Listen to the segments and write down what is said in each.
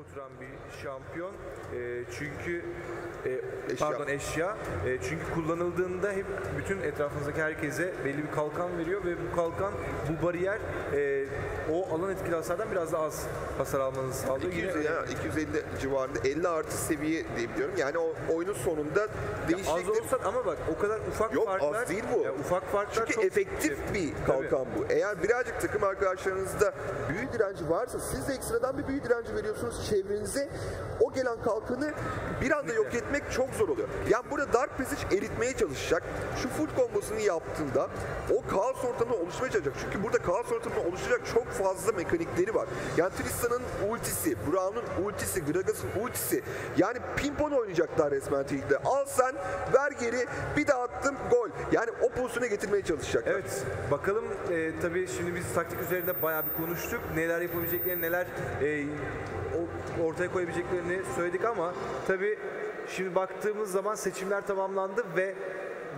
oturan bir şampiyon. E, çünkü e, Eşya. pardon eşya. E, çünkü kullanıldığında hep bütün etrafınızdaki herkese belli bir kalkan veriyor ve bu kalkan, bu bariyer e, o alan etkili hasardan biraz daha az hasar almanızı sağlıyor. 200 Yine- ya 250 civarında 50 artı seviye diye biliyorum. Yani o oyunun sonunda Az değişecektir. olsa ama bak o kadar ufak Yok, farklar. az değil bu. Ya ufak farklar Çünkü çok efektif bir kalkan bu. Eğer birazcık takım arkadaşlarınızda büyü direnci varsa siz de ekstradan bir büyü direnci veriyorsunuz çevrenize. O gelen kalkanı bir anda yok etmek çok zor oluyor. Yani burada Dark Passage eritmeye çalışacak. Şu full kombosunu yaptığında o kaos ortamı oluşmaya çalışacak. Çünkü burada kaos ortamı oluşacak çok fazla mekanikleri var. Yani Tristan'ın ultisi, Brown'un ultisi, Gragas'ın ultisi. Yani pimpon oynayacaklar resmen Tweak'te. Al sen, ver geri, bir daha attım, gol. Yani o pozisyona getirmeye çalışacaklar. Evet, bakalım e, tabii şimdi biz taktik üzerinde bayağı bir konuştuk. Neler yapabileceklerini, neler e, ortaya koyabileceklerini söyledik ama tabii şimdi baktığımız zaman seçimler tamamlandı ve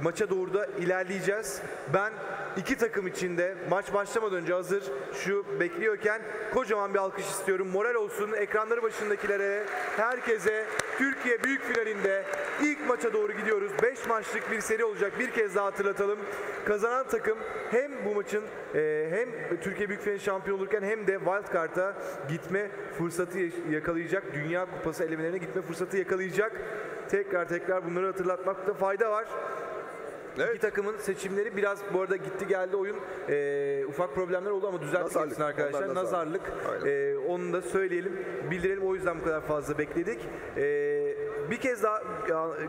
maça doğru da ilerleyeceğiz. Ben iki takım içinde maç başlamadan önce hazır şu bekliyorken kocaman bir alkış istiyorum. Moral olsun ekranları başındakilere, herkese Türkiye büyük finalinde ilk maça doğru gidiyoruz. 5 maçlık bir seri olacak. Bir kez daha hatırlatalım. Kazanan takım hem bu maçın e, hem Türkiye Büyük Finali şampiyon olurken hem de Wild Card'a gitme fırsatı yakalayacak. Dünya Kupası elemelerine gitme fırsatı yakalayacak. Tekrar tekrar bunları hatırlatmakta fayda var. İki takımın seçimleri biraz bu arada gitti geldi oyun e, ufak problemler oldu ama düzelttik hepsini arkadaşlar. Nazarlık. E, onu da söyleyelim, bildirelim. O yüzden bu kadar fazla bekledik. E, bir kez daha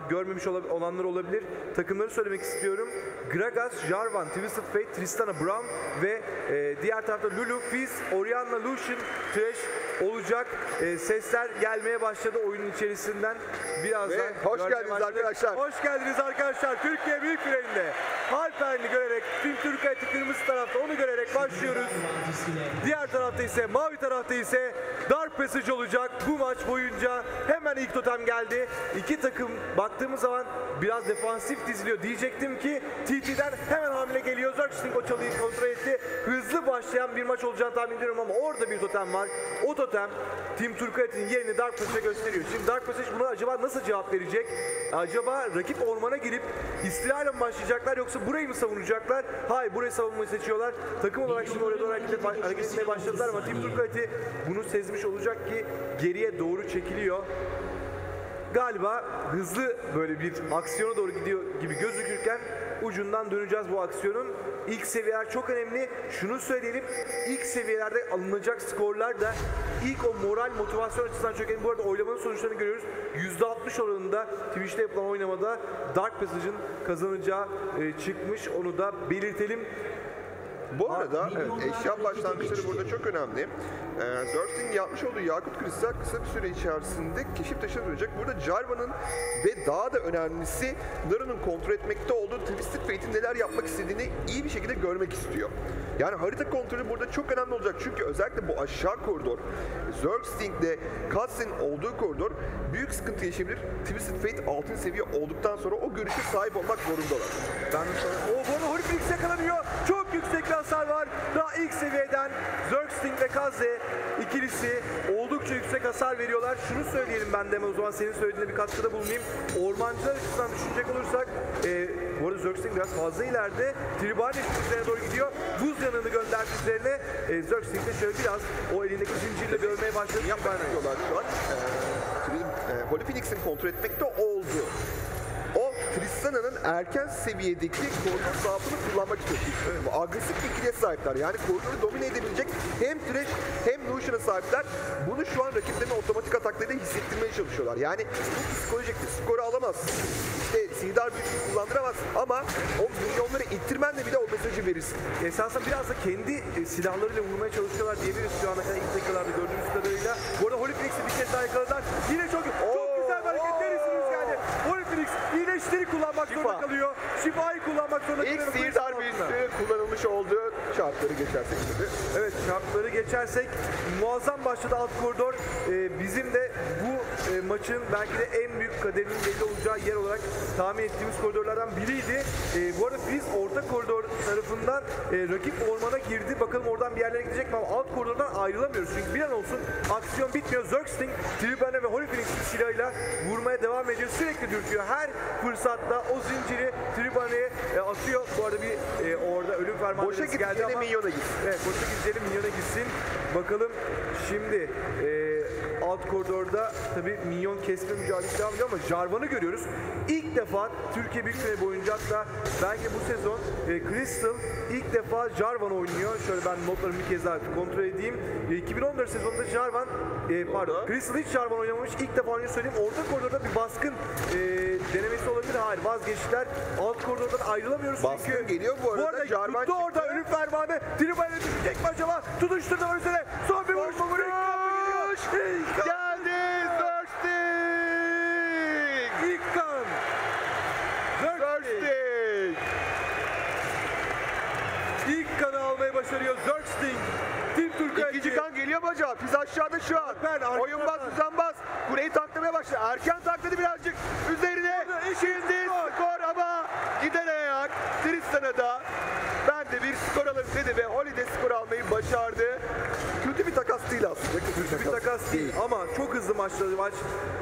görmemiş ola- olanlar olabilir. Takımları söylemek istiyorum. Gragas, Jarvan, Twisted Fate, Tristana Brown ve e, diğer tarafta Lulu, Fizz, Orianna, Lucian, Thresh olacak. E, sesler gelmeye başladı oyunun içerisinden. Birazdan Ve hoş geldiniz başladık. arkadaşlar. Hoş geldiniz arkadaşlar. Türkiye Büyük Finali'nde Halper'ini görerek, tüm Türkiye kırmızı tarafta onu görerek başlıyoruz. Diğer tarafta ise, mavi tarafta ise Dark Passage olacak. Bu maç boyunca hemen ilk totem geldi. İki takım baktığımız zaman biraz defansif diziliyor. Diyecektim ki TT'den hemen hamle geliyor. Zergsting o çalıyı kontrol etti. Hızlı başlayan bir maç olacağını tahmin ediyorum ama orada bir totem var. O totem Team Turkayet'in yerini Dark Passage'e gösteriyor. Şimdi Dark Passage buna acaba nasıl cevap verecek? Acaba rakip ormana girip istilayla mı başlayacaklar yoksa burayı mı savunacaklar? Hayır burayı savunmayı seçiyorlar. Takım olarak şimdi oraya doğru hareket, etmeye başladılar ama Team Turkayet'i bunu sezmiş olacak ki geriye doğru çekiliyor. Galiba hızlı böyle bir aksiyona doğru gidiyor gibi gözükürken ucundan döneceğiz bu aksiyonun. İlk seviyeler çok önemli. Şunu söyleyelim. ilk seviyelerde alınacak skorlar da ilk o moral motivasyon açısından çok önemli. Bu arada oylamanın sonuçlarını görüyoruz. %60 oranında Twitch'te yapılan oynamada Dark Passage'ın kazanacağı e, çıkmış. Onu da belirtelim. Bu arada evet, eşya başlangıçları burada çok önemli. Ee, Zergsting yapmış olduğu Yakut Kristal kısa bir süre içerisinde keşif taşına dönecek. Burada Jarvan'ın ve daha da önemlisi Naru'nun kontrol etmekte olduğu Twisted Fate'in neler yapmak istediğini iyi bir şekilde görmek istiyor. Yani harita kontrolü burada çok önemli olacak. Çünkü özellikle bu aşağı koridor, Zergsting'de Katz'in olduğu koridor büyük sıkıntı yaşayabilir. Twisted Fate altın seviye olduktan sonra o görüşe sahip olmak zorundalar. Ben de sonra... O bu arada Horiflix yakalanıyor. Çok yüksek bir hasar var. Daha ilk seviyeden Zergsting ve Kaze ikilisi oldukça yüksek hasar veriyorlar. Şunu söyleyelim ben de hemen o zaman senin söylediğine bir katkıda bulunayım. Ormancılar açısından düşünecek olursak e, bu arada Zergsting biraz fazla ileride. Tribali üzerine doğru gidiyor. Buz yanını gönderdi üzerine. E, Zergsting de şöyle biraz o elindeki zincirle dövmeye başladı. yapmak istiyorlar şu an. Ee, e, Holy Phoenix'in kontrol etmekte oldu. O Tristana'nın erken seviyedeki koridor zaafını kullanmak istiyor. Bu Agresif bir ikiliye sahipler. Yani koridoru domine edebilecek hem Thresh hem Lucian'a sahipler. Bunu şu an rakiplerine otomatik ataklarıyla hissettirmeye çalışıyorlar. Yani bu psikolojiktir. Skoru alamaz. İşte Sidar büyüsünü kullandıramaz. Ama o milyonları ittirmenle bile o mesajı verirsin. Esasında biraz da kendi e, silahlarıyla vurmaya çalışıyorlar diyebiliriz şu ana kadar ilk dakikalarda gördüğümüz kadarıyla. Bu arada Holy Phoenix'i bir kez daha yakaladılar. Yine çok, çok Oo, güzel bir hareket. oo. Neresiniz geldi? Holy İyileştiri kullanmak zorunda Şifa. kalıyor. Şifayı kullanmak zorunda İlk. Sidar büyüsü kullanılmış olduğu şartları geçersek tabii. Evet şartları geçersek muazzam başladı alt koridor. Ee, bizim de bu e, maçın belki de en büyük kaderinin belli olacağı yer olarak tahmin ettiğimiz koridorlardan biriydi. Ee, bu arada biz orta koridor tarafından e, rakip ormana girdi. Bakalım oradan bir yerlere gidecek mi ama alt koridordan ayrılamıyoruz. Çünkü bir an olsun aksiyon bitmiyor. Zergsting, Tribane ve Holy Phoenix'in silahıyla vurmaya devam ediyor. Sürekli dürtüyor. Her fırsatta o zinciri Tribane'ye e, atıyor. Bu arada bir e, orada ölüm fermanı Boşa geldi gideceğine ama minyona gitsin. Evet boşa gideceğine minyona gitsin. Bakalım şimdi e, alt koridorda tabii minyon kesme mücadelesi devam ediyor ama Jarvan'ı görüyoruz. İlk defa Türkiye Büyük Finali boyunca hatta belki bu sezon e, Crystal ilk defa Jarvan oynuyor. Şöyle ben notlarımı bir kez daha kontrol edeyim. E, 2014 sezonunda Jarvan e, pardon Orada. Crystal hiç Jarvan oynamamış. İlk defa oynuyor söyleyeyim. Orta koridorda bir baskın e, denemesi olabilir. Hayır vazgeçtiler. Alt koridordan ayrılamıyoruz Baskın çünkü. geliyor bu arada. Bu arada Jarvan tuttu orada ölüm fermanı. Tribane düşecek mi acaba? Tutuşturdu üzerine. Son bir vuruş mu vuruş? Geldi Thirsting! İlk kan. Thirsting! İlk kanı almayı başarıyor Zergsting. Turkuaz. İkinci kan geliyor bacağı. Biz aşağıda şu an. Arkadan Oyun bas, düzen bas. Kuleyi taklamaya başladı. Erken takladı birazcık. Üzerine şimdi skor. skor ama gider ayak. Tristan'a da ben de bir skor alırım dedi ve Holiday skor almayı başardı. Kötü bir takas değil aslında. Kötü Bir takas değil ama çok hızlı maçladı maç.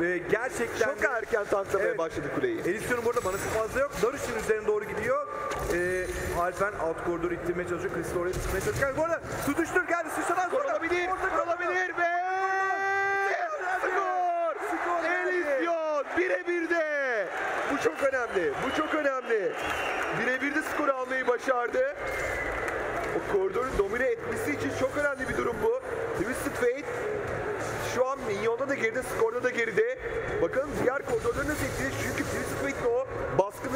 Ee, gerçekten Çok erken taklamaya Evet. başladı kuleyi. Elisyon'un burada manası fazla yok. Darüş'ün üzerine doğru gidiyor. Ee, Alpen alt koridoru ittirmeye çalışıyor. Kristal oraya tutmaya çalışıyor. Bu arada tutuştururken sıçradan Skor sonra olabilir, olabilir ve skor! Skor geldi. Elisyon birebir de. Bu çok önemli, bu çok önemli. Birebir de skor almayı başardı. O koridoru domine etmesi için çok önemli bir durum bu. Twisted Fate şu an minyonda da geride, skorda da geride. Bakalım diğer koridorları nasıl etkileyecek? Çünkü Twisted Fate'le o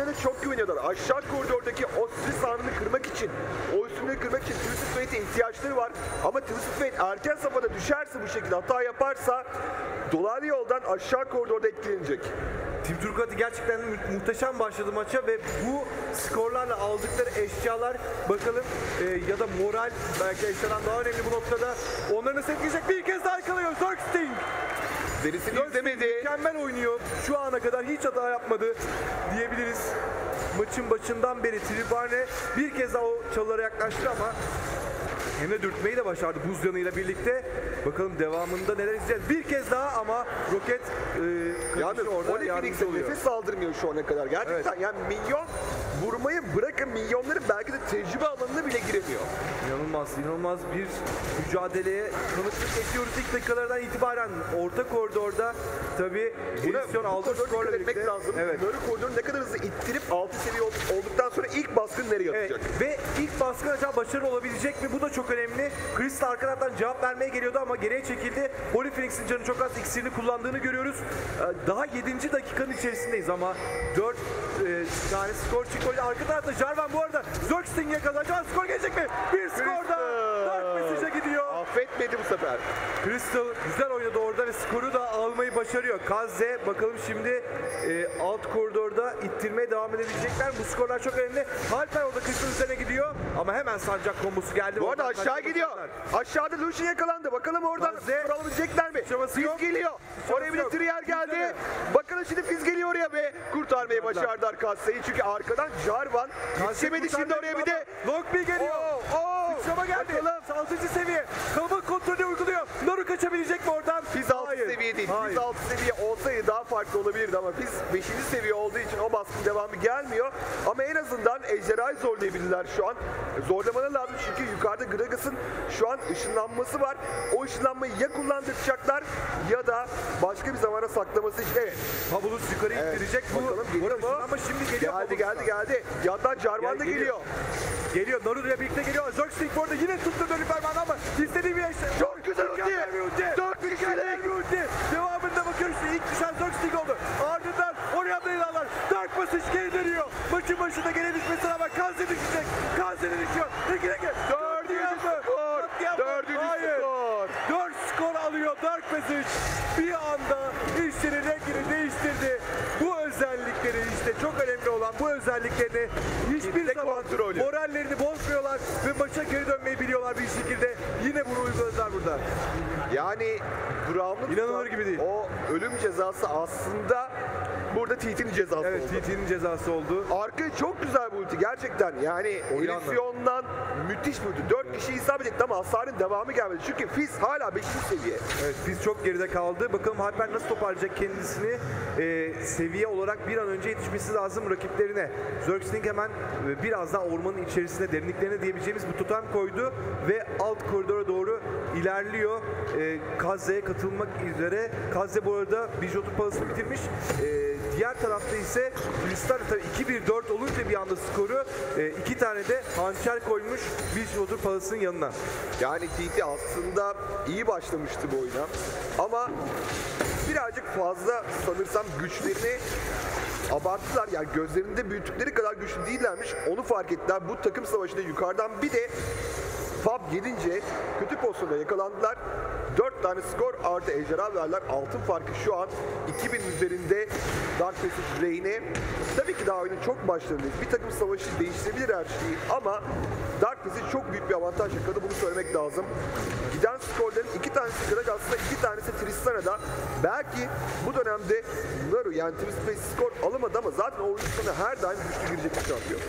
baskınlarına çok güveniyorlar. Aşağı koridordaki o sis sahanını kırmak için, o üstünlüğü kırmak için Twisted Fate'e ihtiyaçları var. Ama Twisted Fate erken safhada düşerse bu şekilde hata yaparsa dolaylı yoldan aşağı koridorda etkilenecek. Team Turkuaz'ı gerçekten mü- muhteşem başladı maça ve bu skorlarla aldıkları eşyalar bakalım e, ya da moral belki eşyadan daha önemli bu noktada. Onları nasıl etkileyecek bir kez daha yakalıyor Zergsting. Zerisini Zergsting izlemedi. mükemmel oynuyor. Şu ana kadar hiç hata yapmadı diyebiliriz. Maçın başından beri Tribane bir kez daha o çalılara yaklaştı ama hem de dürtmeyi de başardı buz yanıyla birlikte. Bakalım devamında neler izleyeceğiz. Bir kez daha ama roket e, kaçışı orada yardımcı Phoenix'e nefes aldırmıyor şu ana kadar. Gerçekten yani milyon vurmayı bırakın milyonların belki de tecrübe alanına bile giremiyor. İnanılmaz, inanılmaz bir mücadeleye tanıklık ediyoruz ilk dakikalardan itibaren. Orta koridorda tabii bu aldı skorla birlikte. lazım. Evet. Böyle koridoru ne kadar hızlı ittirip altı seviye ol- olduktan sonra ilk baskın nereye Evet atacak? ve ilk baskın acaba başarılı olabilecek mi? Bu da çok önemli. Crystal arka taraftan cevap vermeye geliyordu ama geriye çekildi. Holy Phoenix'in canı çok az iksirini kullandığını görüyoruz. Ee, Daha 7. dakikanın içerisindeyiz ama 4 tane skor çıktı. Arka tarafta Jarvan bu arada Zergsting yakaladı. Acaba skor gelecek mi? Bir skor da Crystal. 4 mesaj'a gidiyor. Affetmedi bu sefer. Crystal güzel oynadı orada ve skoru da almayı başarıyor. Kazze bakalım şimdi e, alt koridorda ittirmeye devam edebilecekler. Bu skorlar çok önemli. Halper orada Crystal üzerine gidiyor ama hemen sancak kombosu geldi. Bu arada Oradan aşağı gidiyor. Aşağıda Lucian yakalandı. Bakalım oradan Taze. skor alabilecekler mi? Fiz geliyor. Oraya bir de. Trier geldi. Bakalım şimdi Fiz geliyor oraya ve kurtarmayı başardılar Kasya'yı. Çünkü arkadan Jarvan yetişemedi şimdi oraya bir de. Lockbee geliyor. Oo, oo. Sıçrama geldi. Bakalım. 6. seviye. Kalabalık kontrolü uyguluyor. Naru kaçabilecek mi oradan? Biz 6 Hayır. seviye değil. Hayır. Biz 6 seviye olsaydı daha farklı olabilirdi ama biz 5. seviye olduğu için o baskın devamı gelmiyor. Ama en azından Ejderha'yı zorlayabilirler şu an. Zorlamaları lazım çünkü yukarıda Gragas'ın şu an ışınlanması var. O ışınlanmayı ya kullandıracaklar ya da başka bir zamana saklaması için. Evet. Fabulous yukarı Evet. ittirecek. Bu, Bakalım geliyor mu? Ama şimdi geliyor. Geldi geldi geldi. Yandan Jarvan da geliyor. geliyor. Geliyor. Naru ile birlikte geliyor. Zergsting bu arada yine tuttu dönüp ama istediği bir eşya. Çok güzel ulti. Mükemmel bir Dört bir ulti. Devamında bakıyoruz. İlk düşen Zergsting oldu. Ardından oraya da ilanlar. Dark Passage geri dönüyor. Maçın başında geri düşmesine rağmen Kaze düşecek. Kaze de düşüyor. Peki peki. Dördüncü skor. Dördüncü skor. 4 skor alıyor. Dark Passage bir anda işlerin rengini değiştirdi. Bu özellikleri işte çok önemli olan bu özelliklerini hiçbir Kitle zaman kontrolü. morallerini bozmuyorlar ve maça geri dönmeyi biliyorlar bir şekilde. Yine bunu uyguladılar burada. Yani Brown'un İnanılır gibi değil. O ölüm cezası aslında burada TT'nin cezası Evet oldu. TT'nin cezası oldu. Arkaya çok güzel bir ulti gerçekten. Yani Oyun Elysion'dan müthiş bir ulti. 4 kişi isabet etti ama hasarın devamı gelmedi. Çünkü Fizz hala 5. seviye. Evet biz çok geride kaldı. Bakalım Harper nasıl toparlayacak kendisini. Ee, seviye olarak bir an önce yetişmesi lazım rakiplerine. Zergsting hemen e, biraz daha ormanın içerisine, derinliklerine diyebileceğimiz bir totem koydu ve alt koridora doğru ilerliyor. Ee, Kazze'ye katılmak üzere. Kazze bu arada Bijot'un palasını bitirmiş. Ee, diğer tarafta ise Tristan tabii 2-1-4 olunca bir anda skoru e, iki tane de hançer koymuş Bijot'un palasının yanına. Yani TT aslında iyi başlamıştı bu oyuna. Ama birazcık fazla sanırsam güçlerini abarttılar. Yani gözlerinde büyüttükleri kadar güçlü değillermiş. Onu fark ettiler. Bu takım savaşında yukarıdan bir de Fab gelince kötü pozisyonda yakalandılar. 4 tane skor artı ejderha verdiler. Altın farkı şu an 2000 üzerinde Dark Passage Reign'e. Tabii ki daha oyunun çok başlarındayız. Bir takım savaşı değiştirebilir her şeyi ama Dark Passage çok büyük bir avantaj yakaladı. Bunu söylemek lazım. Giden skorların iki tanesi Gragas'ta, iki tanesi Tristana'da. Belki bu dönemde Naru yani Twisted skor alamadı ama zaten o oyun her daim güçlü girecek bir şampiyon.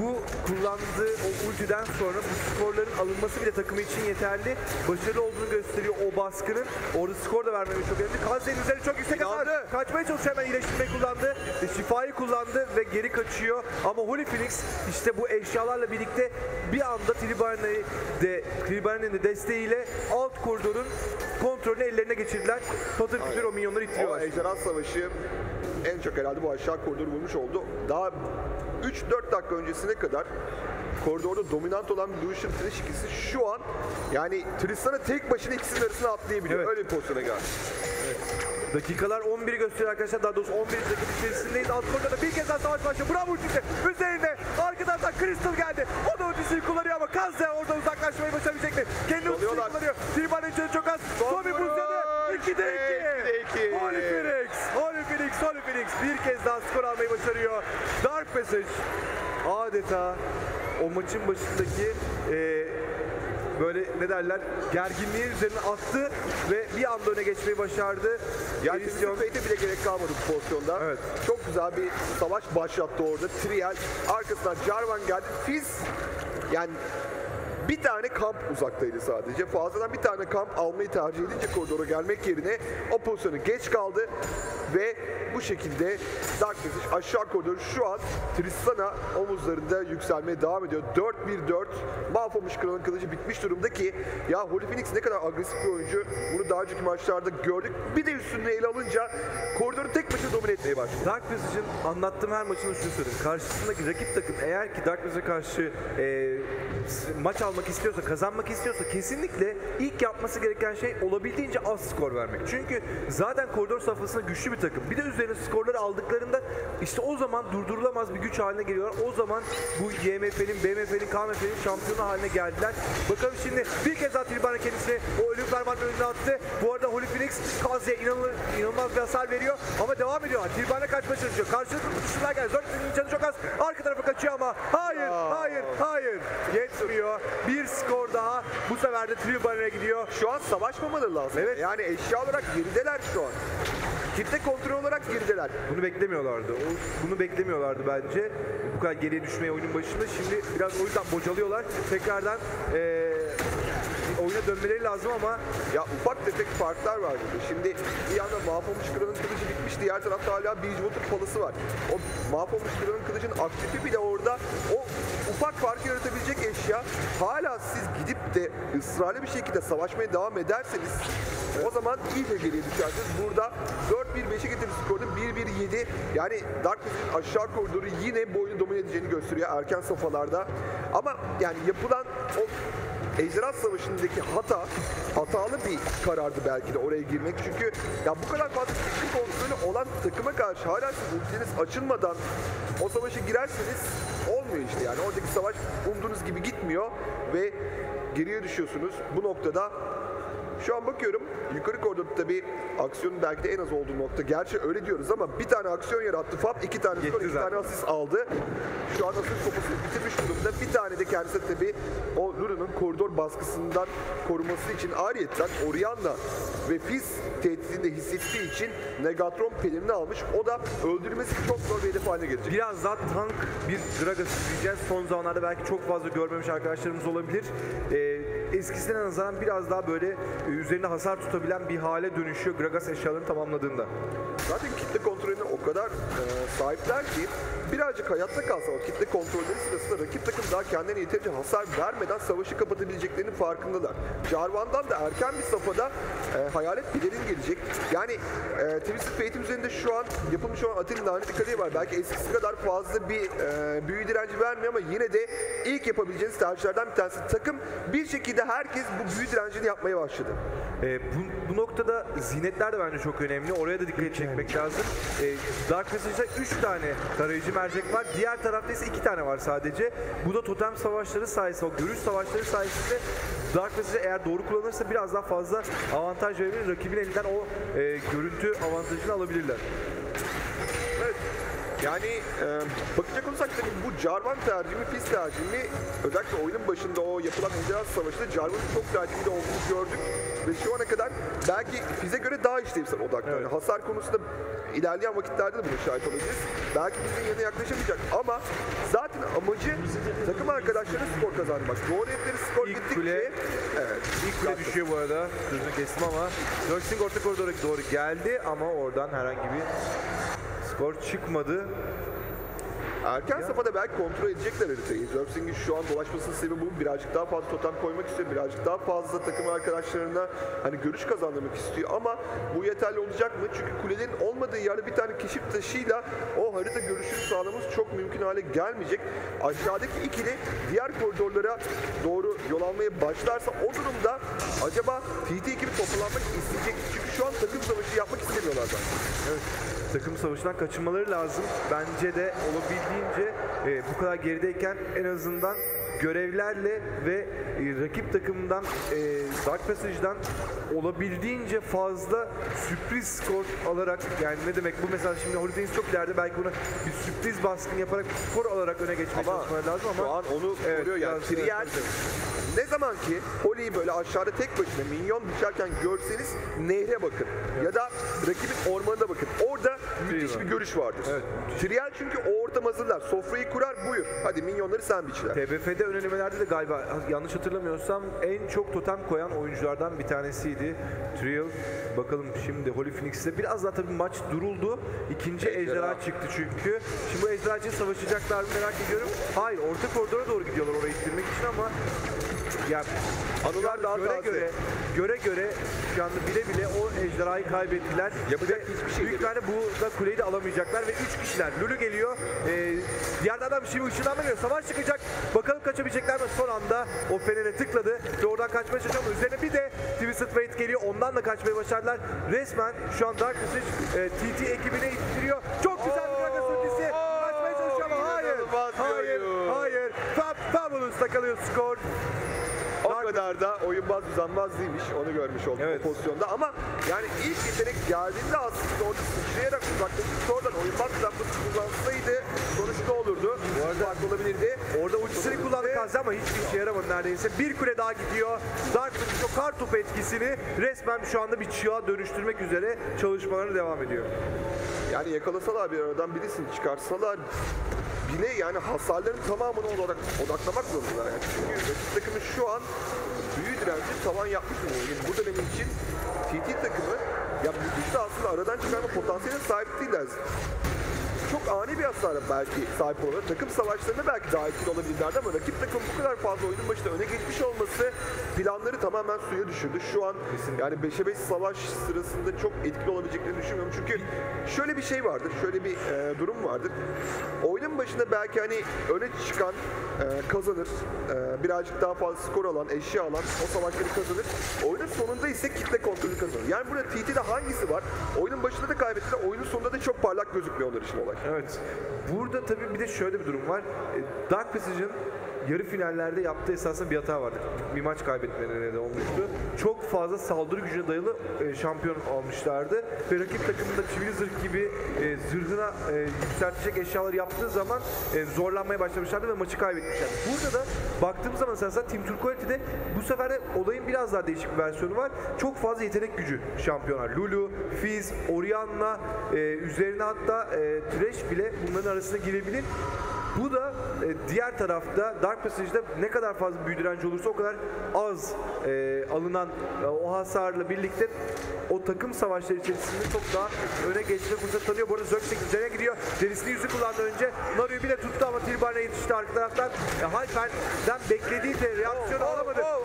bu kullandığı o ultiden sonra bu skorların alınması bile takımı için yeterli. Başarılı olduğunu gösteriyor o baskının. Orada skor da vermemek çok önemli. Kaze'nin üzeri çok yüksek hasar. Kaçmaya çalışıyor hemen iyileştirmeyi kullandı. E, şifayı kullandı ve geri kaçıyor. Ama Holy Phoenix işte bu eşyalarla birlikte bir anda Tribane'yi de Tribane'nin de desteğiyle alt koridorun kontrolünü ellerine geçirdiler. Patır kütür o minyonları O ittiriyorlar. ejderha savaşı en çok herhalde bu aşağı koridoru bulmuş oldu. Daha 3-4 dakika öncesine kadar koridorda dominant olan bir Lucian Thresh ikisi şu an yani Tristan'a tek başına ikisinin arasına atlayabiliyor. Evet. Öyle bir pozisyona geldi. Dakikalar 11'i gösteriyor arkadaşlar. Daha doğrusu 11 dakika içerisindeyiz. Alt koridorda bir kez daha savaş başlıyor. Bravo ultisi. Üzerinde arkadan da Crystal geldi. O da ultisini kullanıyor ama Kaze orada uzaklaşmayı başarabilecek mi? Kendi ultisini kullanıyor. Triban'ın canı çok az. Tommy. Buze'de 2'de 2. İkide iki. Holy Phoenix. Holy Phoenix. Holy Phoenix bir kez daha skor almayı başarıyor. Dark Passage adeta o maçın başındaki e, böyle ne derler gerginliği üzerine attı ve bir anda öne geçmeyi başardı. Yani Fate'e bile gerek kalmadı bu pozisyonda. Evet. Çok güzel bir savaş başlattı orada. Trial arkasından Jarvan geldi. Fizz yani bir tane kamp uzaktaydı sadece. Fazladan bir tane kamp almayı tercih edince koridora gelmek yerine o pozisyonu geç kaldı ve bu şekilde Dark Passage aşağı koridoru şu an Tristana omuzlarında yükselmeye devam ediyor. 4-1-4 mahvolmuş kralın kılıcı bitmiş durumda ki ya Holy Phoenix ne kadar agresif bir oyuncu bunu daha önceki maçlarda gördük. Bir de üstünde ele alınca koridoru tek başına domine etmeye başladı. Dark Passage'ın anlattığım her maçında şunu söyledim. Karşısındaki rakip takım eğer ki Dark Passage'a karşı e, s- maç almak istiyorsa, kazanmak istiyorsa kesinlikle ilk yapması gereken şey olabildiğince az skor vermek. Çünkü zaten koridor safhasında güçlü bir takım. Bir de üzerine skorları aldıklarında işte o zaman durdurulamaz bir güç haline geliyorlar. O zaman bu YMF'nin, BMF'nin, KMF'nin şampiyonu haline geldiler. Bakalım şimdi bir kez daha Tribana kendisini o ölüm fermanının önüne attı. Bu arada Holy Phoenix Kaze'ye inanılır, inanılmaz bir hasar veriyor ama devam ediyor. Tribana kaçmaya çalışıyor. Karşılıklı tutuşurlar geldi. Zörk'ün canı çok az. Arka tarafa kaçıyor ama hayır, hayır, hayır. Yetmiyor. Bir skor daha. Bu sefer de Tribana'ya gidiyor. Şu an savaşmamaları lazım. Evet. Yani eşya olarak gerideler şu an. Kitle kontrol olarak gerideler. Bunu beklemiyorlardı. O- Bunu beklemiyorlardı bence. Bu kadar geriye düşmeye oyunun başında. Şimdi biraz o yüzden bocalıyorlar. Tekrardan eee oyuna dönmeleri lazım ama Ya ufak tefek farklar var burada. Şimdi bir yanda mahvolmuş kralın kılıcı bitmiş. Diğer tarafta hala Bridgewater palısı var. O mahvolmuş kralın kılıcın aktifi bile orada. O ufak farkı yaratabilecek eşya. Hala siz gidip de ısrarlı bir şekilde savaşmaya devam ederseniz o zaman iyice geriye düşersiniz. Burada 4-1-5'e getirdi skorda 1-1-7. Yani Dark Passage'in aşağı koridoru yine bu oyunu domine edeceğini gösteriyor erken safhalarda. Ama yani yapılan o Ejderha Savaşı'ndaki hata, hatalı bir karardı belki de oraya girmek. Çünkü ya bu kadar fazla teknik kontrolü olan takıma karşı hala siz ultiniz açılmadan o savaşa girerseniz olmuyor işte. Yani oradaki savaş umduğunuz gibi gitmiyor ve geriye düşüyorsunuz. Bu noktada Şu an bakıyorum yukarı koridorda tabii aksiyonun belki de en az olduğu nokta. Gerçi öyle diyoruz ama bir tane aksiyon yarattı Fab, iki tane skor, iki tane asist aldı. Şu an asist toposunu bitirmiş durumda. Bir tane de kendisi tabii o Luru'nun koridor baskısından koruması için ayrıyetten Orianna ve Fizz tehdidini de hissettiği için Negatron pelerini almış. O da öldürmesi çok zor bir hedef haline gelecek. Biraz daha tank bir Gragas izleyeceğiz. Son zamanlarda belki çok fazla görmemiş arkadaşlarımız olabilir. Ee, eskisine nazaran biraz daha böyle e, üzerinde hasar tutabilen bir hale dönüşüyor Gragas eşyalarını tamamladığında. Zaten kitle kontrolüne o kadar e, sahipler ki birazcık hayatta kalsa o kitle kontrolleri sırasında rakip takım daha kendine yeterince hasar vermeden savaşı kapatabileceklerinin farkındalar. Jarvan'dan da erken bir safhada e, hayalet pelerin gelecek. Yani e, Twisted Fate'in üzerinde şu an yapılmış olan Atin'in lanet dikkati var. Belki eskisi kadar fazla bir e, büyü direnci vermiyor ama yine de ilk yapabileceğiniz tercihlerden bir tanesi. Takım bir şekilde herkes bu büyü direncini yapmaya başladı. Ee, bu, bu noktada zinetler de bence çok önemli. Oraya da dikkat çekmek lazım. Ee, Dark Passage'da 3 tane tarayıcı mercek var. Diğer tarafta ise 2 tane var sadece. Bu da totem savaşları sayesinde, o görüş savaşları sayesinde Dark Passage eğer doğru kullanırsa biraz daha fazla avantaj verebilir. Rakibin elinden o e, görüntü avantajını alabilirler. Evet. Yani e, bakacak olursak tabii bu Jarvan tercihi mi, Fizz tercihi mi özellikle oyunun başında o yapılan Ejderha Savaşı'nda Jarvan'ın çok tercihli olduğunu gördük. Ve şu ana kadar belki Fizz'e göre daha işlevsel odaklı. Yani hasar konusunda ilerleyen vakitlerde de buna şahit olacağız. Belki Fizz'in yanına yaklaşamayacak ama zaten amacı takım arkadaşlarına skor kazanmak. Doğru herifleri skor İlk gittikçe... kule- Evet. İlk kule düşüyor bu arada. Sözünü kestim ama Nursing orta koridora doğru geldi ama oradan herhangi bir skor çıkmadı. Erken safhada belki kontrol edecekler haritayı. Zergsing'in şu an dolaşmasının sebebi bu. Birazcık daha fazla totem koymak istiyor. Birazcık daha fazla takım arkadaşlarına hani görüş kazandırmak istiyor. Ama bu yeterli olacak mı? Çünkü kulelerin olmadığı yerde bir tane keşif taşıyla o harita görüşünü sağlamamız çok mümkün hale gelmeyecek. Aşağıdaki ikili diğer koridorlara doğru yol almaya başlarsa o durumda acaba TT ekibi toparlanmak isteyecek. Çünkü şu an takım savaşı yapmak istemiyorlar zaten. Evet. Takım savaşından kaçınmaları lazım. Bence de olabildiğince e, bu kadar gerideyken en azından görevlerle ve e, rakip takımdan e, Dark Passage'dan olabildiğince fazla sürpriz skor alarak yani ne demek bu mesela şimdi Holidays çok ileride belki buna bir sürpriz baskın yaparak skor alarak öne geçmeye çalışmaları lazım ama şu an onu Evet, koruyor yani. Trial. Ne zaman ki Holly'yi böyle aşağıda tek başına minyon biçerken görseniz nehre bakın. Ya da rakibin ormanına bakın. Orada müthiş bir görüş vardır. Evet. Trial çünkü o ortam hazırlar. Sofrayı kurar buyur. Hadi minyonları sen biçler. TBF'de ön elemelerde de galiba yanlış hatırlamıyorsam en çok totem koyan oyunculardan bir tanesiydi. Trial. Bakalım şimdi Holy Phoenix'te biraz daha tabii maç duruldu. İkinci Ejderha. ejderha, çıktı çünkü. Şimdi bu ejderha için savaşacaklar mı merak ediyorum. Hayır orta koridora doğru gidiyorlar orayı ittirmek için ama ya Anılar daha göre taze. göre göre göre şu anda bile bile o ejderhayı kaybettiler. Yapacak Ve hiçbir şey büyük ihtimalle bu da kuleyi de alamayacaklar ve 3 kişiler. Lulu geliyor. Ee, diğer adam şimdi ışınlanma geliyor. Savaş çıkacak. Bakalım kaçabilecekler mi? Son anda o fenere tıkladı ve oradan kaçmaya çalışıyor ama üzerine bir de Twisted Fate geliyor. Ondan da kaçmayı başardılar. Resmen şu an Dark Passage e, TT ekibine ittiriyor. Çok güzel bir Gragas ultisi. Kaçmaya çalışıyor ama hayır. Hayır. Hayır. Fab Fabulous kalıyor skor. Kadar da oyunbaz düzenbaz değilmiş. Onu görmüş olduk Evet. o pozisyonda. Ama yani ilk yetenek geldiğinde aslında orada sıçrayarak uzaklaşıp oradan oyunbaz düzenbaz kullansaydı sonuç ne olurdu? Bu arada farklı olabilirdi. Orada ultisini kullandı Kazi ama hiçbir işe yaramadı neredeyse. Bir kule daha gidiyor. Dark Passage o kar topu etkisini resmen şu anda bir çığa dönüştürmek üzere çalışmaları devam ediyor. Yani yakalasalar bir aradan birisini çıkarsalar bile yani hasarların tamamını olarak odaklamak zorundalar. Yani çünkü rakip takımı şu an büyü direnci tavan yapmış oluyor. Yani bu dönem için TT takımı ya bu aslında aradan çıkarma potansiyeline sahip değiller. Çok ani bir hasara belki sahip olabilir. Takım savaşlarında belki daha etkili olabilirlerdi ama rakip takım bu kadar fazla oyunun başında öne geçmiş olması planları tamamen suya düşürdü. Şu an yani 5'e 5 savaş sırasında çok etkili olabileceklerini düşünmüyorum. Çünkü şöyle bir şey vardır, şöyle bir e, durum vardır. Oyunun başında belki hani öne çıkan e, kazanır. E, birazcık daha fazla skor alan, eşya alan o savaşları kazanır. Oyunun sonunda ise kitle kontrolü kazanır. Yani burada TT'de hangisi var? Oyunun başında da kaybettiler, oyunun sonunda da çok parlak gözükmüyor onlar için olay. Evet. Burada tabii bir de şöyle bir durum var. E, Dark Passage'ın yarı finallerde yaptığı esasında bir hata vardı. Bir maç kaybetmelerine neden olmuştu. Çok fazla saldırı gücüne dayalı e, şampiyon almışlardı. Ve rakip takımında çivili zırh gibi e, zırhına e, yükseltecek eşyalar yaptığı zaman e, zorlanmaya başlamışlardı ve maçı kaybetmişlerdi. Burada da baktığımız zaman esasında Team Turquality'de bu sefer de olayın biraz daha değişik bir versiyonu var. Çok fazla yetenek gücü şampiyonlar. Lulu, Fizz, Orianna, e, üzerine hatta e, Thresh bile bunların arasına girebilir. Bu da e, diğer tarafta Dark Passage'da ne kadar fazla büyü direnci olursa o kadar az e, alınan e, o hasarla birlikte o takım savaşları içerisinde çok daha öne geçme fırsatı tanıyor. Bu arada Zerxing üzerine gidiyor. Derisini yüzü kullandı önce. Naru'yu bile tuttu ama Tilbar'ına yetişti arka taraftan. E, Halper'den beklediği de reaksiyonu Oh, alamadı. oh, oh.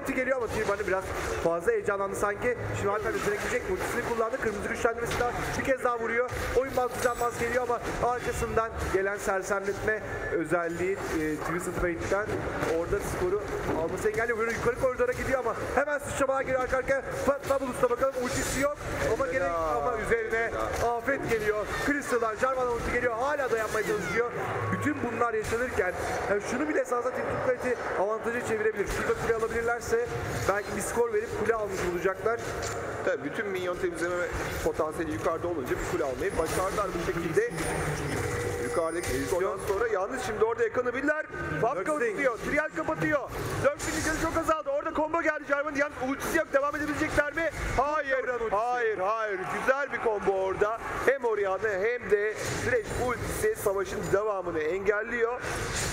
Ulti geliyor ama Tilbar'ı biraz fazla heyecanlandı sanki. Şimdi Halper üzerine gidecek. Ultisini kullandı. Kırmızı güçlendirmesi daha bir kez daha vuruyor. Oyun baz düzenbaz geliyor ama arkasından gelen sersemletme özelliği e, Twisted Fate'den orada skoru alması engelliyor. Böyle yukarı koridora gidiyor ama hemen sıçramalar geliyor arka arkaya. Fa- Fabulous'ta bakalım ultisi yok ama gerek ama üzerine afet geliyor. Crystal'dan Jarvan'a ulti geliyor. Hala dayanmaya çalışıyor. Bütün bunlar yaşanırken yani şunu bile esasında Team Turquoise avantajı çevirebilir. Şurada kule alabilirlerse belki bir skor verip kule almış olacaklar. Tabii bütün minyon temizleme potansiyeli yukarıda olunca bir kule almayı başardılar bu şekilde. Yukarıdaki skordan sonra yalnız şimdi orada. Fabka Lurksing. tutuyor. Trial kapatıyor. Lurksing'in canı çok azaldı. Orada combo geldi Jarvan. Yalnız ultisi yok. Devam edebilecekler mi? Hayır. Hayır. Hayır. Güzel bir combo orada. Hem Orianna hem de Thresh ultisi savaşın devamını engelliyor.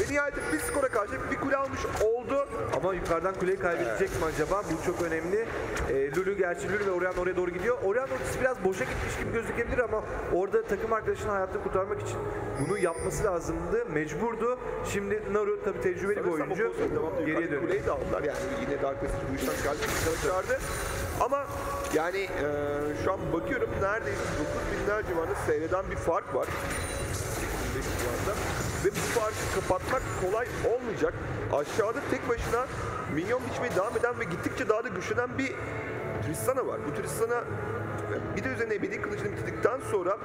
Ve nihayet bir skora karşı bir kule almış oldu. Ama yukarıdan kuleyi kaybedecek mi acaba? Bu çok önemli. Lulu gerçi Lulu ve Orion oraya doğru gidiyor. Orion ultisi biraz boşa gitmiş gibi gözükebilir ama orada takım arkadaşının hayatını kurtarmak için bunu yapması lazımdı. Mecburdu. Şimdi Naru tabii tecrübeli bir oyuncu. Geriye dönüyor. Kuleyi de aldılar yani yine Dark Passage bu işten geldi başardı. Ama yani e, şu an bakıyorum neredeyse 9 binler civarında seyreden bir fark var. 15 civarında. Ve bu farkı kapatmak kolay olmayacak. Aşağıda tek başına minyon biçmeye devam eden ve gittikçe daha da güçlenen bir Tristana var. Bu Tristana bir de üzerine ebedi kılıcını bitirdikten sonra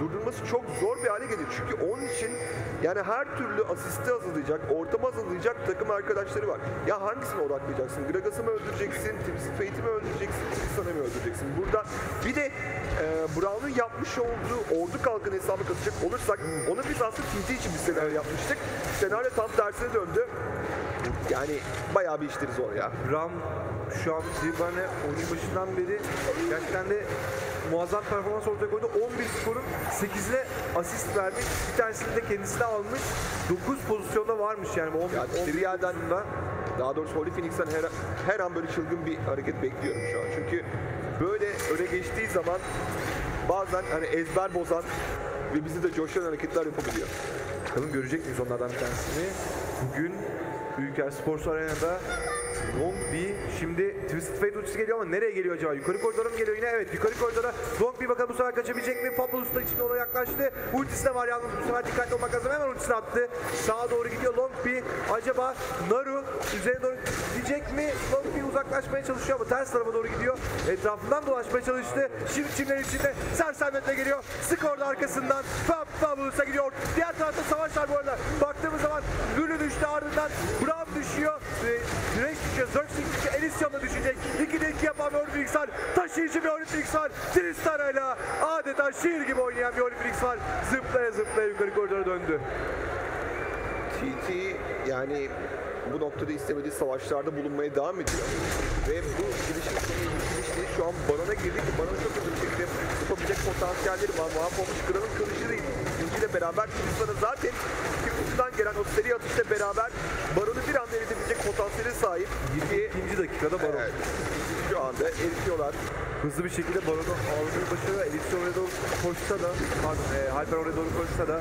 durdurması çok zor bir hale gelir. Çünkü onun için yani her türlü asisti hazırlayacak, ortamı hazırlayacak takım arkadaşları var. Ya hangisine odaklayacaksın? Gragas'ı mı öldüreceksin? Twisted Fate'i mi öldüreceksin? Tristan'ı mı öldüreceksin? Burada bir de e, Brown'un yapmış olduğu ordu kalkanı hesabı katacak olursak onu biz aslında TT için bir senaryo yapmıştık. Senaryo tam tersine döndü. Yani bayağı bir işleri zor ya. Ram şu an Zibane oyun başından beri gerçekten de muazzam performans ortaya koydu. 11 skorun 8'ine asist verdi. Bir tanesini de kendisi de almış. 9 pozisyonda varmış yani. 11, Yani 11 Trial'den pozisyonda. daha doğrusu Holy Phoenix'ten her, her an böyle çılgın bir hareket bekliyorum şu an. Çünkü böyle öne geçtiği zaman bazen hani ezber bozan ve bizi de coşan hareketler yapabiliyor. Bakalım görecek miyiz onlardan bir tanesini? Bugün Ülker Sports Arena'da B şimdi Twisted Fate ultisi geliyor ama nereye geliyor acaba? Yukarı koridora mı geliyor yine? Evet yukarı koridora B bakalım bu sefer kaçabilecek mi? Fabulous da içinde ona yaklaştı. Ultisi de var yalnız bu sefer dikkatli olmak lazım. Hemen ultisini attı. Sağa doğru gidiyor Long B. Acaba Naru üzerine doğru gidecek mi? Long B uzaklaşmaya çalışıyor ama ters tarafa doğru gidiyor. Etrafından dolaşmaya çalıştı. Şimdi çimlerin içinde sersemletle geliyor. Skor da arkasından Fab Fabulous'a gidiyor. Diğer tarafta savaş var bu arada. Baktığımız zaman Lulu düştü ardından Brown düşüyor. E, Direş düşüyor. Zerxing düşüyor. Elysium da düşecek. 2'de 2 yapan bir Olympics var. Taşıyıcı bir Olympics var. Tristana ile adeta şiir gibi oynayan bir Olympics var. Zıplaya zıplaya yukarı koridora döndü. TT yani bu noktada istemediği savaşlarda bulunmaya devam ediyor. Ve bu girişin sonu girişte şu an Baron'a girdi ki Baron çok hızlı bir şekilde yapabilecek potansiyelleri var. Mahvolmuş Kral'ın kılıcı ile beraber Tristan'a zaten Kırmızı'dan gelen o seri atışla beraber Baron'u bir anda eritebilecek potansiyele sahip. 22. dakikada Baron. Evet. Şu anda eritiyorlar. Hızlı bir şekilde Baron'u almayı başarıyor. Elysium oraya doğru koşsa da, pardon, e, Halper oraya doğru koşsa da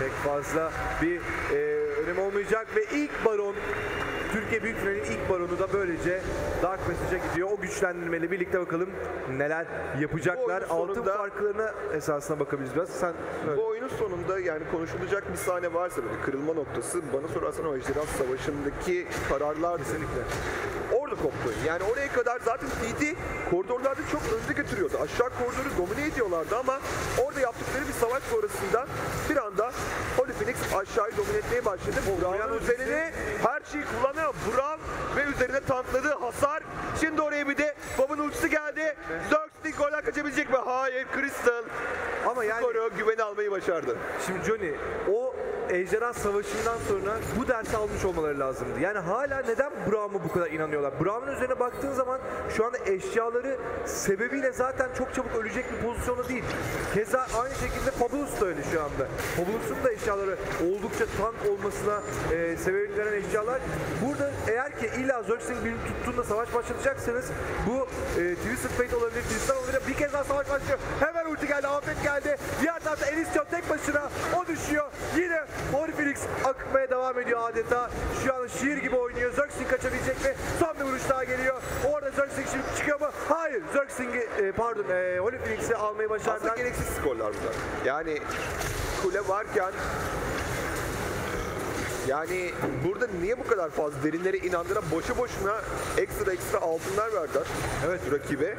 pek fazla bir e, önemi olmayacak ve ilk Baron Türkiye Büyük Final'in ilk baronu da böylece Dark Passage'a gidiyor. O güçlendirmeyle birlikte bakalım neler yapacaklar. Bu oyunun Altın sonunda- farklarına esasına bakabiliriz biraz. Sen. Bu oyunun sonunda yani konuşulacak bir sahne varsa böyle kırılma noktası bana sorarsan o Ejderha Savaşı'ndaki kararlar Kesinlikle. Orada koptu. Yani oraya kadar zaten TT koridorlarda çok önde götürüyordu. Aşağı koridoru domine ediyorlardı ama orada yaptıkları bir savaş sonrasında bir anda Holy Phoenix aşağıyı domine etmeye başladı. Brown üzerine her şeyi Brown ve üzerine tankladığı hasar. Şimdi oraya bir de Bob'un ultisi geldi. Zerx'in golden kaçabilecek mi? Hayır. Crystal Ama yani skoru güveni almayı başardı. Şimdi Johnny o Ejderha Savaşı'ndan sonra bu dersi almış olmaları lazımdı. Yani hala neden Braum'a bu kadar inanıyorlar? Braum'un üzerine baktığın zaman şu anda eşyaları sebebiyle zaten çok çabuk ölecek bir pozisyonda değil. Keza aynı şekilde Fabulous da öyle şu anda. Fabulous'un da eşyaları oldukça tank olmasına e, sebebiyet eşyalar. Burada eğer ki illa Zerx'in birini tuttuğunda savaş başlatacaksanız bu e, Twisted Fate olabilir, Tristan olabilir. Bir kez daha savaş başlıyor. Hemen ulti geldi, afet geldi. Diğer tarafta Eliscan tek başına o düşüyor. Yine Holy Phoenix akmaya devam ediyor adeta. Şu an şiir gibi oynuyor. Zerxing kaçabilecek mi? Son bir vuruş daha geliyor. Orada Zerxing şimdi çıkıyor mu? Hayır. Zerxing'i e, pardon e, Holy Phoenix'i almayı Aslında başardılar. gereksiz skorlar bunlar. Yani kule varken yani burada niye bu kadar fazla derinlere inandıra boşu boşuna ekstra ekstra altınlar verdiler Evet. rakibe.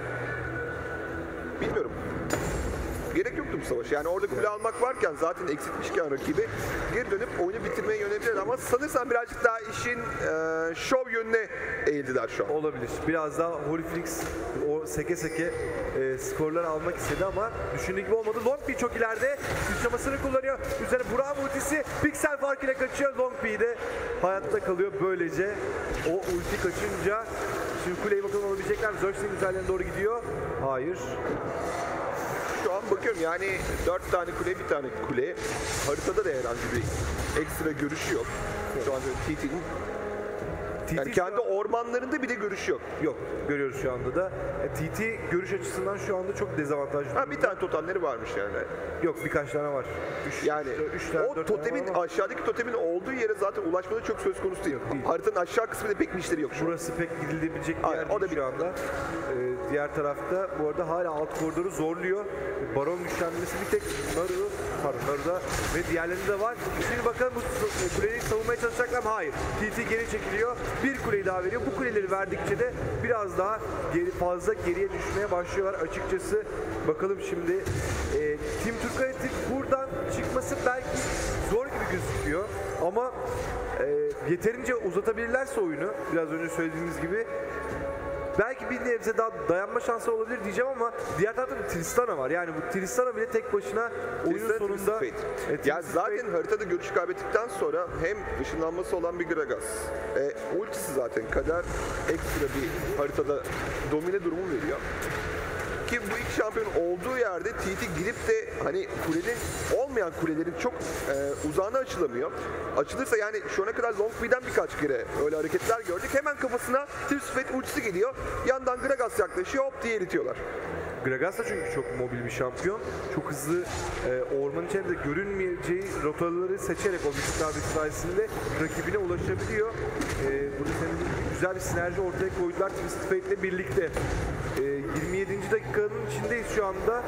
Bilmiyorum. Gerek yoktu bu savaş. Yani orada kule almak varken zaten eksiltmişken rakibi geri dönüp oyunu bitirmeye yönelebilir ama sanırsam birazcık daha işin e, şov yönüne eğildiler şu an. Olabilir. Biraz daha Phoenix o seke seke e, skorlar almak istedi ama düşündüğü gibi olmadı. Long P çok ileride. Sıçramasını kullanıyor. Üzerine Burak ultisi piksel farkıyla kaçıyor. Long P de hayatta kalıyor. Böylece o ulti kaçınca şimdi kuleyi bakalım alabilecekler. mi? Zerxing üzerlerine doğru gidiyor. Hayır. Bakıyorum yani dört tane kule bir tane kule. Haritada da herhangi bir ekstra görüşü yok. Şu an TT'nin TT yani kendi an- ormanlarında bir de görüşü yok. yok görüyoruz şu anda da. E, TT görüş açısından şu anda çok dezavantajlı. Ha bir tane totemleri varmış yani. Yok birkaç tane var. Üç, Yani üç tane, o tane totemin ama aşağıdaki totemin olduğu yere zaten ulaşmada çok söz konusu değil. değil. Haritanın aşağı kısmında pek bir işleri yok şu. Burası pek gidilebilecek bir Aynen, yer o da bir- şu anda. Ee, diğer tarafta bu arada hala alt koridoru zorluyor. Baron güçlenmesi bir tek Naru, pardon Naru'da ve diğerlerinde de var. Şimdi bakalım bu s- kuleyi savunmaya çalışacaklar mı? Hayır. TT geri çekiliyor. Bir kuleyi daha veriyor. Bu kuleleri verdikçe de biraz daha geri, fazla geriye düşmeye başlıyorlar açıkçası. Bakalım şimdi e, Team Turkayet'in buradan çıkması belki zor gibi gözüküyor. Ama e, yeterince uzatabilirlerse oyunu biraz önce söylediğimiz gibi belki bir nebze daha dayanma şansı olabilir diyeceğim ama diğer tarafta Tristana var. Yani bu Tristana bile tek başına oyunun Twisted sonunda. Evet, ya Twisted zaten Fate- haritada görüş kaybettikten sonra hem ışınlanması olan bir Gragas, e, ultisi zaten kadar ekstra bir haritada domine durumu veriyor. Ki bu iki şampiyon olduğu yerde TT gidip de hani kulenin olmayan kulelerin çok e, uzağına açılamıyor. Açılırsa yani şu ana kadar Long B'den birkaç kere öyle hareketler gördük. Hemen kafasına Fate ultisi geliyor. Yandan Gragas yaklaşıyor hop diye eritiyorlar. Gragas da çünkü çok mobil bir şampiyon. Çok hızlı e, orman içerisinde görünmeyeceği rotaları seçerek o büyük darbe sayesinde rakibine ulaşabiliyor. E, burada senin güzel bir sinerji ortaya koydular Twisted Fate ile birlikte. E, 27. dakikanın içindeyiz şu anda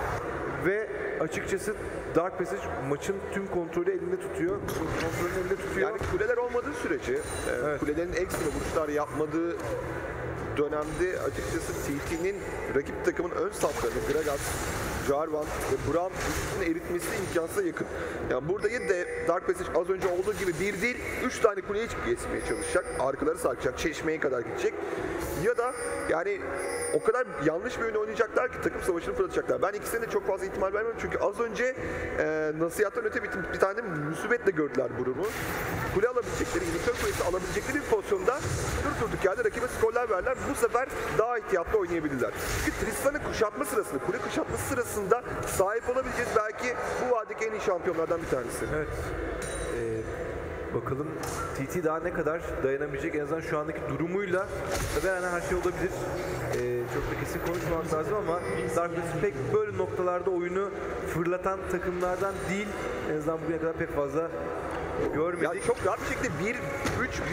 ve açıkçası Dark Passage maçın tüm kontrolü elinde tutuyor. Kontrolünü elinde tutuyor. Yani kuleler olmadığı sürece, e, Evet. kulelerin ekstra vuruşlar yapmadığı dönemde açıkçası TT'nin rakip takımın ön saflarını Gragas, Jarvan ve Braum üstüne eritmesi imkansıza yakın. Yani burada da Dark Passage az önce olduğu gibi bir değil, üç tane kuleye geçmeye çalışacak. Arkaları sarkacak, çeşmeye kadar gidecek. Ya da yani o kadar yanlış bir oyun oynayacaklar ki takım savaşını fırlatacaklar. Ben ikisine de çok fazla ihtimal vermiyorum çünkü az önce e, nasihattan öte bir, bir tane musibetle gördüler durumu. Kule alabilecekleri, İngiltere Kulesi alabilecekleri bir pozisyonda dur durduk yerde rakibe skorlar verdiler. Bu sefer daha ihtiyatlı oynayabilirler. Çünkü Tristan'ın kuşatma sırasında, kule kuşatması sırasında sahip olabileceğiz belki bu vadideki en iyi şampiyonlardan bir tanesi. Evet. Ee, bakalım TT daha ne kadar dayanabilecek en azından şu andaki durumuyla tabii yani her şey olabilir. Ee, çok da kesin konuşmamak lazım ama Dark pek böyle noktalarda oyunu fırlatan takımlardan değil. En azından bugüne kadar pek fazla görmedik. Yani çok rahat bir şekilde 1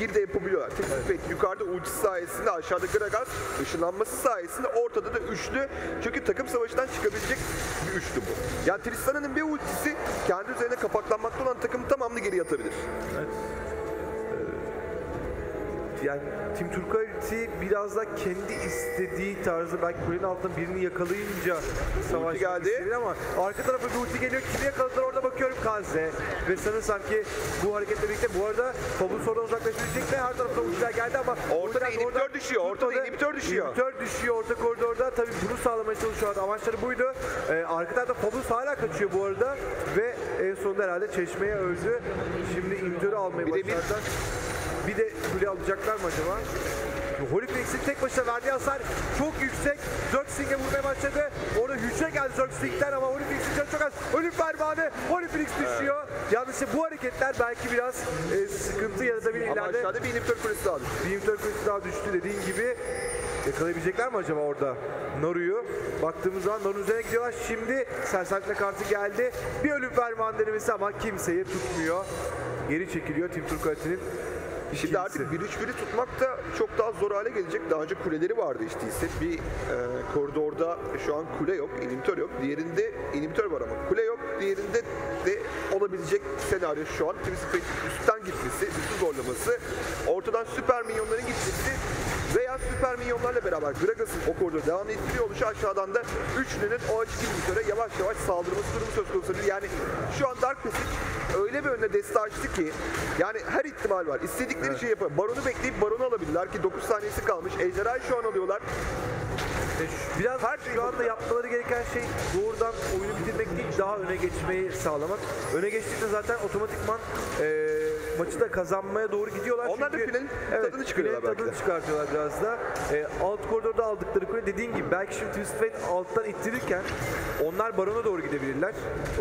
3 1 de yapabiliyorlar. Tek evet. yukarıda ulti sayesinde aşağıda Gragas ışınlanması sayesinde ortada da üçlü. Çünkü takım savaşından çıkabilecek bir üçlü bu. Yani Tristana'nın bir ultisi kendi üzerine kapaklanmakta olan takımın tamamını geriye atabilir. Yani Tim Turkaliti biraz da kendi istediği tarzı belki kulenin altında birini yakalayınca savaş geldi. ama arka tarafa bir ulti geliyor. Kimi yakaladılar orada bakıyorum Kaze. Ve sanırsam ki bu hareketle birlikte bu arada Fabulous oradan uzaklaşabilecek de her tarafta ultiler geldi ama Ortada inhibitör oradan düşüyor, ortada inhibitör düşüyor. İnhibitör düşüyor orta koridorda. Tabii bunu sağlamaya çalışıyorlar. Amaçları buydu. Ee, arka tarafta Fabulous hala kaçıyor bu arada. Ve en sonunda herhalde çeşmeye öldü. Şimdi inhibitörü almayı başardılar. Bir de kule alacaklar mı acaba? Holy Phoenix'in tek başına verdiği hasar çok yüksek. Zergsting'e vurmaya başladı. Orada hücre geldi Zergsting'den ama Holy Phoenix'in canı çok az. Ölüm fermanı Holy Phoenix düşüyor. Yalnız işte bu hareketler belki biraz e, sıkıntı yaratabilir Ama ileride. aşağıda bir inhibitör kulesi daha düştü. Bir inhibitör kulesi daha düştü dediğin gibi. Yakalayabilecekler mi acaba orada Naru'yu? Baktığımız zaman Naru'nun üzerine gidiyorlar. Şimdi sersertme kartı geldi. Bir ölüm ferman denemesi ama kimseyi tutmuyor. Geri çekiliyor Tim Turkaliti'nin. Şimdi artık 1-3-1'i tutmak da çok daha zor hale gelecek. Daha önce kuleleri vardı işte ise bir e, koridorda şu an kule yok, inhibitör yok. Diğerinde inhibitör var ama kule yok. Diğerinde de olabilecek senaryo şu an Twisted üstten gitmesi, üstü zorlaması, ortadan süper minyonların gitmesi veya süper minyonlarla beraber Gragas'ın o koridora devam ettiriyor oluşu aşağıdan da üçlünün o açık inhibitöre yavaş yavaş saldırması durumu söz konusu. Yani şu an Dark Passage öyle bir önüne deste açtı ki yani her ihtimal var. İstedikleri şeyi yapar. Baronu bekleyip baronu alabilirler ki 9 saniyesi kalmış. Ejderhayı şu an alıyorlar. E, Biraz Her şey şu anda yapmaları gereken şey doğrudan oyunu bitirmek değil, daha öne geçmeyi sağlamak. Öne geçtikçe zaten otomatikman e, maçı da kazanmaya doğru gidiyorlar. Onlar da Çünkü- finalin tadını çıkarıyorlar finalin tadını çıkartıyorlar biraz da. E, alt koridorda aldıkları kule dediğin gibi belki şimdi Twisted Fate alttan ittirirken onlar barona doğru gidebilirler.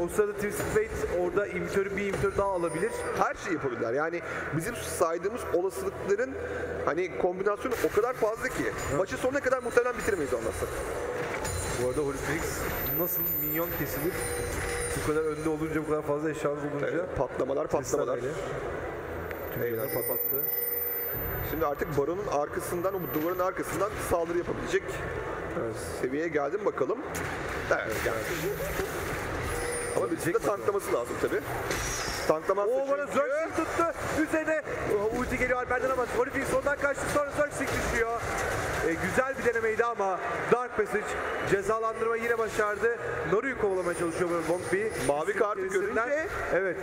O sırada Twisted Fate orada imitörü bir imitörü daha alabilir. Her şeyi yapabilirler. Yani bizim saydığımız olasılıkların hani kombinasyonu o kadar fazla ki maçı sonuna kadar muhtemelen bitiremeyiz anlatsak. Bu arada Phoenix nasıl minyon kesilir? Bu kadar önde olunca, bu kadar fazla eşyanız olunca. Patlamalar patlamalar. Öyle. Eyvallah. Patlattı. Şimdi artık baronun arkasından, o duvarın arkasından saldırı yapabilecek seviyeye geldim bakalım. Evet geldi. Ama bir de tanklaması lazım tabi. Tanklamazsa O bana çünkü- Zerxing tuttu. Üzerine oh, ulti geliyor Alper'den ama Holyfield sondan kaçtı. Sonra Zerxing düşüyor. E, güzel denemeydi ama Dark Passage cezalandırma yine başardı. Naru'yu kovalamaya çalışıyor böyle Long B. Mavi kartı görünce- Evet.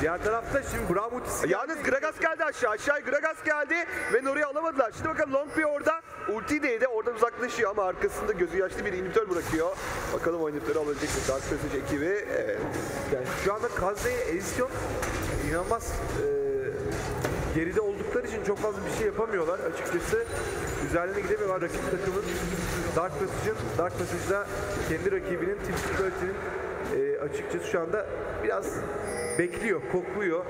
Diğer tarafta şimdi Braum ultisi Yalnız. Gragas geldi aşağı. Aşağı Gragas geldi ve Nori'yi alamadılar. Şimdi bakalım Longby orada. Ulti değdi. Oradan uzaklaşıyor ama arkasında gözü yaşlı bir inhibitör bırakıyor. Bakalım o inhibitörü alabilecek mi? Dark Passage ekibi. Evet. Yani şu anda Kaze'ye Ezisyon inanılmaz e, geride oldukları için çok fazla bir şey yapamıyorlar açıkçası. Üzerlerine gidemiyorlar rakip takımın. Dark Passage'ın, Dark Passage'da kendi rakibinin Team Security'nin e, açıkçası şu anda biraz bekliyor, kokluyor.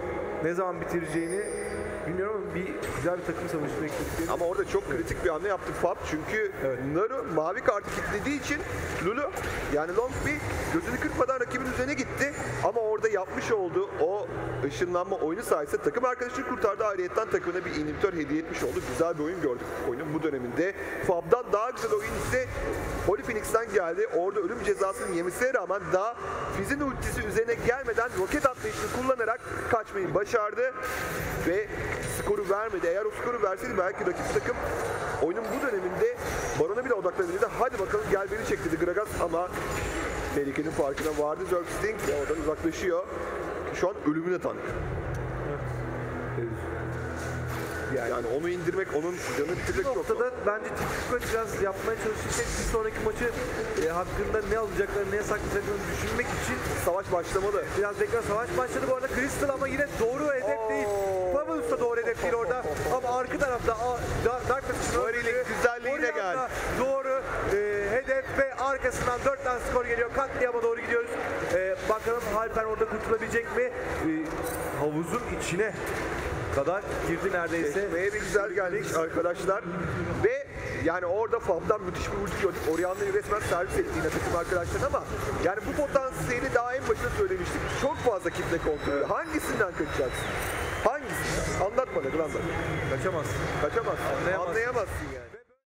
Ne zaman bitireceğini bilmiyorum ama bir güzel bir takım savaşı bekledikleri. Ama orada çok kritik bir hamle yaptı Fab. Çünkü Evet. Naru mavi kartı kilitlediği için Lulu yani Longby gözünü kırpmadan rakibin üzerine gitti. Ama orada yapmış olduğu o ışınlanma oyunu sayesinde takım arkadaşını kurtardı. Ayrıyetten takımına bir inhibitör hediye etmiş oldu. Güzel bir oyun gördük oyunun bu döneminde. Fab'dan daha güzel oyun ise Holy Phoenix'ten geldi. Orada ölüm cezasını yemesine rağmen daha Fizz'in ultisi üzerine gelmeden roket atlayışını kullanarak kaçmayı başardı. Ve skoru vermedi. Eğer o skoru verseydi belki rakip takım oyunun bu döneminde Baron'a bile odaklanabilirdi. Hadi bakalım gel beni çek dedi Gragas ama tehlikenin farkına vardı Zergsting oradan uzaklaşıyor. Şu an ölümüne tank. Yani onu indirmek, onun canını bitirmek Bu çok noktada bence Tipikot biraz yapmaya şey bir sonraki maçı e, hakkında ne alacaklarını, ne saklayacaklarını düşünmek için Savaş başlamalı. Biraz tekrar savaş başladı bu arada Crystal ama yine doğru hedef değil. Da doğru hedef değil orada. Ama arka tarafta Warrior'ın öldürdüğü güzelliğine Warrior'ın da gel. Doğru e, hedef ve arkasından 4 tane skor geliyor. Katliama doğru gidiyoruz. E, bakalım Halper orada kurtulabilecek mi? E, havuzun içine kadar girdi neredeyse. Çeşmeye bir güzel geldik arkadaşlar. Ve yani orada Fab'dan müthiş bir ulti gördük. Orianna'yı resmen servis etti yine takım arkadaşlar ama yani bu potansiyeli daha en başında söylemiştik. Çok fazla kitle kontrolü. Hangisinden kaçacaksın? Hangisinden? Anlat bana Grandan. Kaçamaz. Kaçamazsın. Anlayamazsın. Anlayamazsın yani.